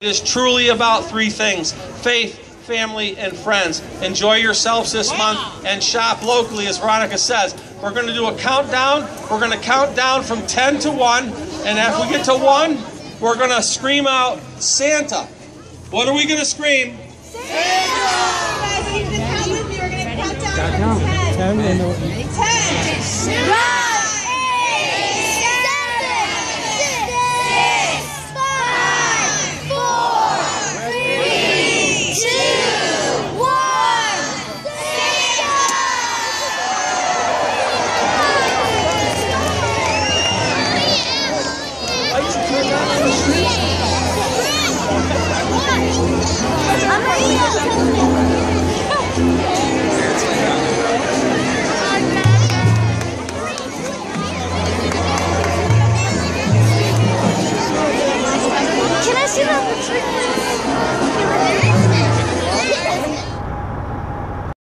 It is truly about three things faith, family, and friends. Enjoy yourselves this month and shop locally, as Veronica says. We're going to do a countdown. We're going to count down from 10 to 1. And if we get to 1, we're going to scream out Santa. What are we going to scream? Santa! You guys need to count with me. We're going to count down from 10. 10 and 10. 9. 十一